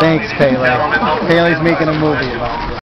Thanks, Kaylee. Kaylee's making a movie about it.